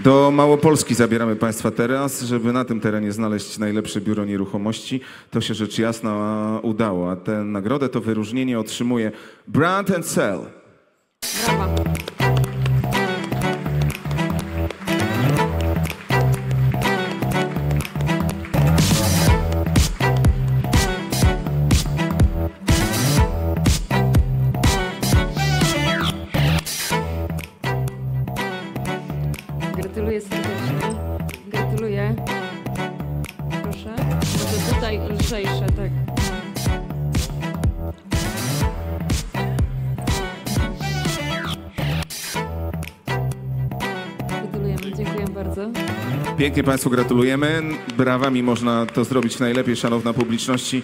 Do Małopolski zabieramy Państwa teraz, żeby na tym terenie znaleźć najlepsze biuro nieruchomości. To się rzecz jasna udało, a tę nagrodę, to wyróżnienie otrzymuje Brand and Sell. Gratuluję serdecznie. Gratuluję. Proszę. Może tutaj lżejsze, tak. Pięknie Państwu gratulujemy. Brawami można to zrobić najlepiej, szanowna publiczności.